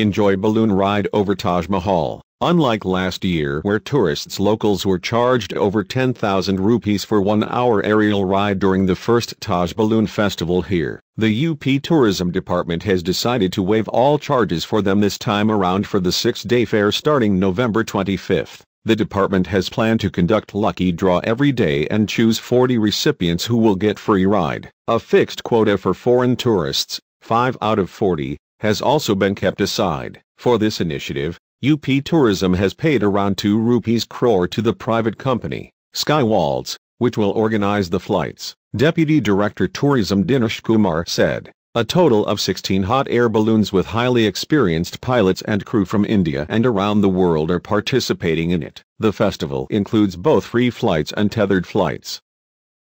enjoy balloon ride over Taj Mahal. Unlike last year where tourists locals were charged over 10,000 rupees for one hour aerial ride during the first Taj Balloon Festival here, the UP Tourism Department has decided to waive all charges for them this time around for the six-day fair starting November 25. The department has planned to conduct lucky draw every day and choose 40 recipients who will get free ride. A fixed quota for foreign tourists, 5 out of 40, has also been kept aside. For this initiative, UP Tourism has paid around 2 rupees crore to the private company, Skywaltz, which will organize the flights. Deputy Director Tourism Dinesh Kumar said, a total of 16 hot air balloons with highly experienced pilots and crew from India and around the world are participating in it. The festival includes both free flights and tethered flights.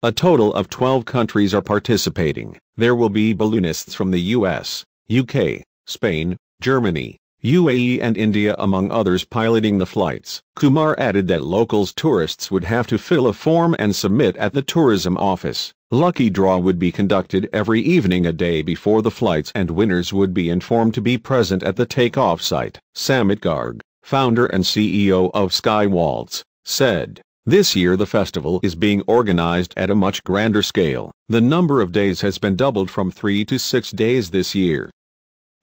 A total of 12 countries are participating. There will be balloonists from the US, UK, Spain, Germany, UAE and India among others piloting the flights. Kumar added that locals tourists would have to fill a form and submit at the tourism office. Lucky draw would be conducted every evening a day before the flights and winners would be informed to be present at the takeoff site. Samit Garg, founder and CEO of Skywaltz, said, this year the festival is being organized at a much grander scale. The number of days has been doubled from three to six days this year.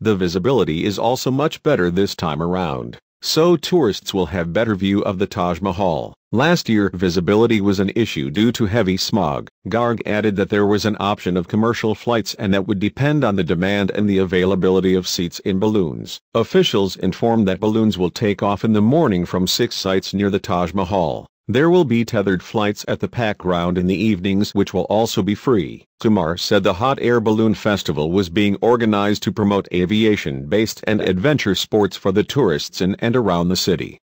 The visibility is also much better this time around, so tourists will have better view of the Taj Mahal. Last year visibility was an issue due to heavy smog. Garg added that there was an option of commercial flights and that would depend on the demand and the availability of seats in balloons. Officials informed that balloons will take off in the morning from six sites near the Taj Mahal. There will be tethered flights at the pack ground in the evenings which will also be free. Kumar said the Hot Air Balloon Festival was being organized to promote aviation-based and adventure sports for the tourists in and around the city.